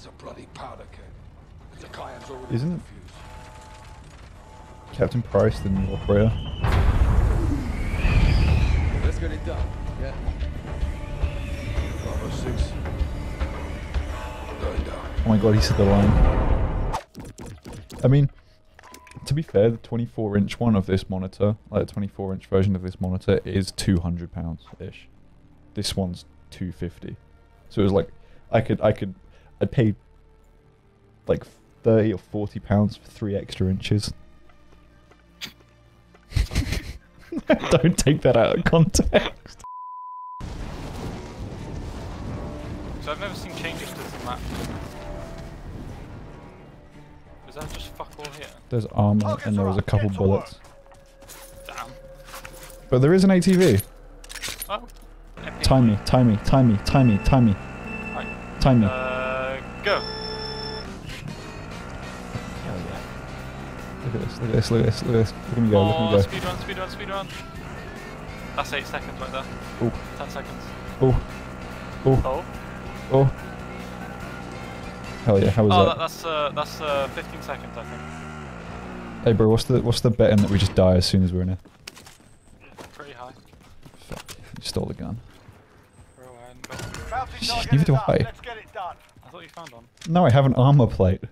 It's a bloody powder keg. The client's already Isn't- confused. Captain Price, the new operator. Let's get it done. Yeah. Bravo 6. Going down. Oh my god, he said the line. I mean, to be fair, the 24 inch one of this monitor, like the 24 inch version of this monitor, is 200 pounds ish. This one's 250. So it was like, I could, I could, I'd pay like 30 or 40 pounds for three extra inches. Don't take that out of context. So I've never seen changes to the map. Is that just fuck all here? There's armor and there was a couple bullets. Damn. But there is an ATV. Oh. empty. Time me, time me, time me, time me, time me, Right. time me. Uh, go. Hell yeah. Look at this, look at this, look at this, look at this. Look at me go, look at Oh, me go. speed run, speed run, speed run. That's eight seconds right there. Oh, Ten seconds. oh, oh, Oh. oh. Hell yeah, how was Oh, that? that, that's uh, that's uh, 15 seconds, I think. Hey bro, what's the what's the betting that we just die as soon as we're in here? Pretty high. Fuck, you stole the gun. Bro, I hadn't. Shh, Neither do I. Let's get it done. I thought you found one. No, I have an armor plate.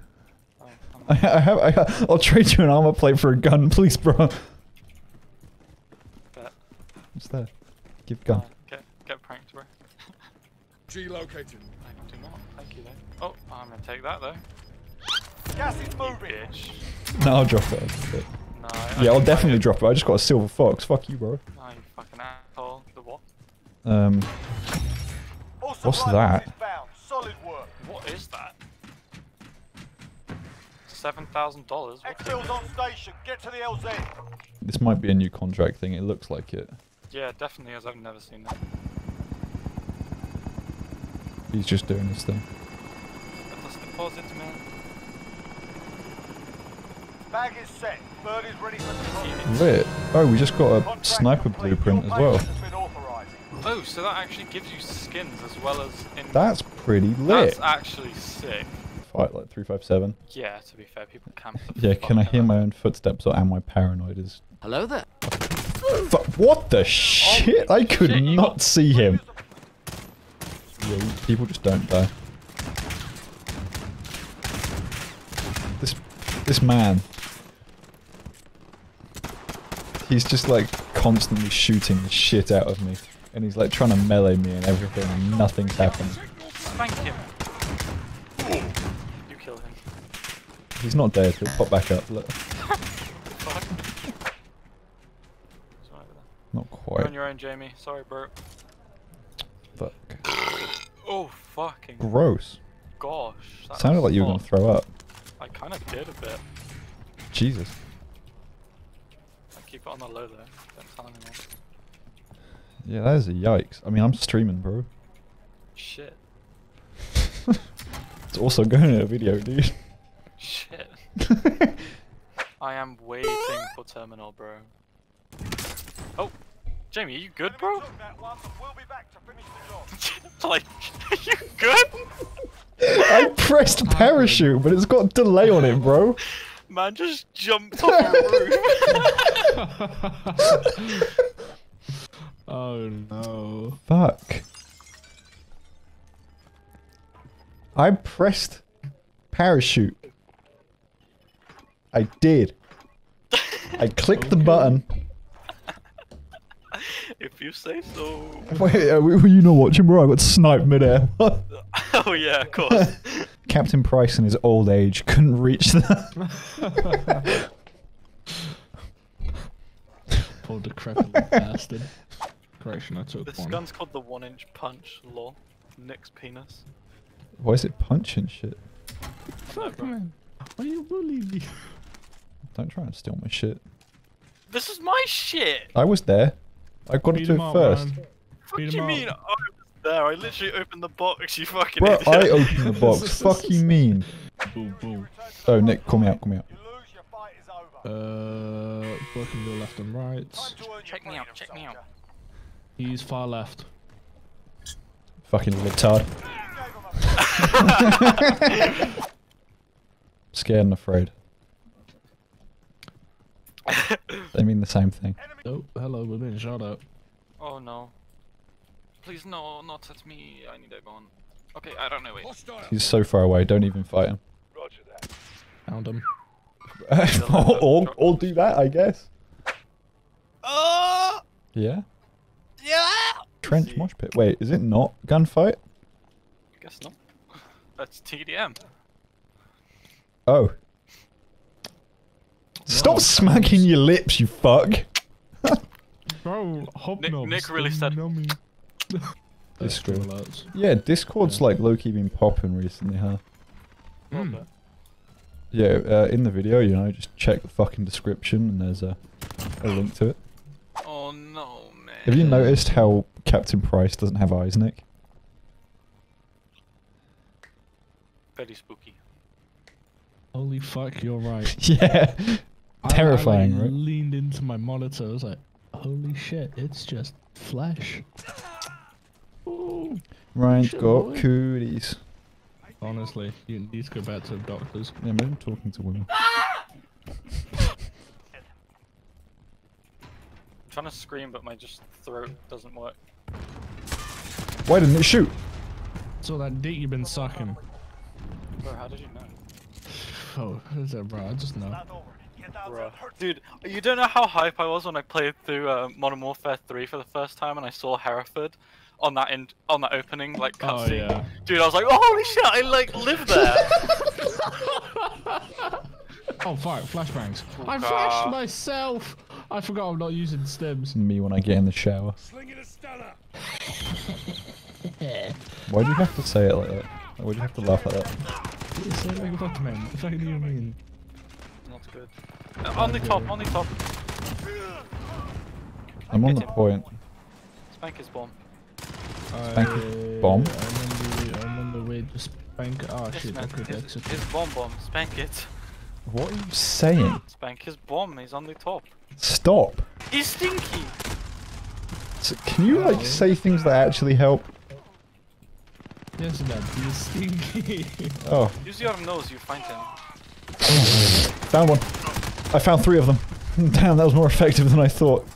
Oh, I, I'm I have. I, I'll trade you an armor plate for a gun, please, bro. bet. What's that? Give gun. Uh, get get pranked, bro. G located. I do not. Thank you though. Oh, I'm gonna take that though. Gas is You moving. bitch. No, I'll drop it. No. Yeah, I I'll definitely drop it. I just got a silver fox. Fuck you, bro. No, you fucking asshole. The what? Um, What's supply that? Is that? Seven thousand dollars. Exfil's on station. Get to the LZ. this might be a new contract thing. It looks like it. Yeah, definitely is. I've never seen that. He's just doing his thing. Let us deposit, man. Bag is set. Bird is ready for deposit. Lit. Oh, we just got a Contract sniper complete. blueprint Your as well. Oh, so that actually gives you skins as well as in. That's pretty lit. That's actually sick. Fight like 357. Yeah, to be fair, people camp the Yeah, can I hear of my own footsteps or am I paranoid as... Hello there. Fu what the oh, shit? I could shit, not got- see him. Yeah, people just don't die. This, this man. He's just like constantly shooting the shit out of me. And he's like trying to melee me and everything and nothing's happened. Thank him. You kill him. He's not dead, he'll pop back up. Look. Fuck. Sorry, Not You're quite. on your own, Jamie. Sorry, bro. Fuck. Oh, fucking Gross. gosh. that Sounded like you were gonna throw up. I kind of did a bit. Jesus. I keep it on the low though. Don't tell anyone. Yeah, that is a yikes. I mean, I'm streaming, bro. Shit. It's also going in a video, dude. Shit. I am waiting for terminal, bro. Oh, Jamie, are you good, bro? Took that one, but we'll be back to finish the job. like, are you good? I pressed parachute, but it's got delay on it, bro. Man just jumped off a roof. I pressed parachute. I did. I clicked the button. if you say so. Wait, uh, were you not watching, bro? I got sniped midair. oh yeah, of course. Captain Price in his old age couldn't reach that. Poor decrepit little bastard. Correction, I took this one. gun's called the one inch punch, lol. Nick's penis. Why is it punching shit? Fuck man. Why you bullying me? Don't try and steal my shit. This is my shit! I was there. I got Beat to him it up, first. man. What Beat do you him mean? up. I was there. I literally opened the box, you fucking Bro, idiot. I opened the box. Fuck you mean? Boom, boom. Oh, Nick, call me out, call me out. You lose, your fight is over. Uh, working your left and right. Time to earn your Check me out, check me out. He's far left. Fucking libtard. You gave 'em a Scared and afraid. They mean the same thing. Oh, hello, we're being shot at. oh no. Please no, not at me. I need a gun. Okay, I don't know. Wait. He's so far away. Don't even fight him. Roger that. Found him. or, or, or do that, I guess. Oh! Yeah. Yeah! Trench mosh pit. Wait, is it not gunfight? I guess not. That's TDM. Oh. Stop smacking your lips, you fuck. Bro, hobnobs. Nick really said- Nummy. Discord. Yeah, Discord's like low key been popping recently, huh? Hmm. Yeah, uh, in the video, you know, just check the fucking description and there's a, a link to it. Oh no, man. Have you noticed how Captain Price doesn't have eyes, Nick? Very spooky. Holy fuck, you're right. yeah. I- Terrifying, I, like, right? leaned into my monitor. I was like, holy shit, it's just flesh. Ooh. Ryan's Shit, got boy. cooties. Honestly, you need to go back to the doctors. Yeah, imagine talking to women. I'm trying to scream, but my just throat doesn't work. Why didn't it shoot? It's all that dick you've been sucking. Bro, how did you know? Oh, is that bro? I just know. That's over. Get out there Bruh. Dude, you don't know how hype I was when I played through uh, Modern Warfare 3 for the first time and I saw Hereford on that in on that opening like Oh cutscene. yeah. Dude, I was like, oh, holy shit, I like live there. Oh fuck, flashbangs. I Ah. flashed myself. I forgot I'm not using stims. Me when I get in the shower. Slinging a Stella. Why do you have to say it like that? Why do you have to laugh like that? It's like a fuck man. What the fuck do you mean? Not good. Uh, on the top, on the top. I'm on the him. point. Spank his bomb. Spank I- bomb? I'm on the, I'm on the way to spank. Oh Yes, shit, I man. could His, exit. his bomb bomb. Spank it. What are you saying? Spank his bomb. He's on the top. Stop. He's stinky. So can you like say things that actually help? Yes, man, he's stinky. Oh, Use your nose. You find him. found one. I found three of them. Damn, that was more effective than I thought.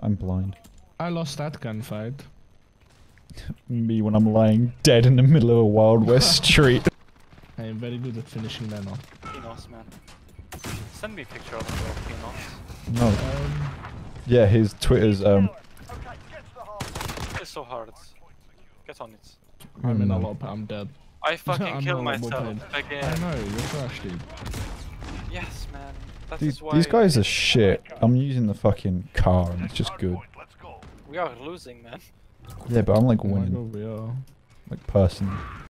I'm blind. I lost that gunfight. Me when I'm lying dead in the middle of a Wild West street. I am very good at finishing men off. Pinos, man. Send me a picture of your Pinos. No. Um, Yeah, his Twitter's um. Okay, get to the harbor. It's so hard. Get on it. I'm in a mm, lot. I'm dead. I fucking killed not more myself pain. I know you're trash, dude. Yes, man. That These, why these guys are shit. I'm using the fucking car and it's just good. Let's go. we are losing, man. Yeah, but I'm like Oh winning, god, we are. like personally.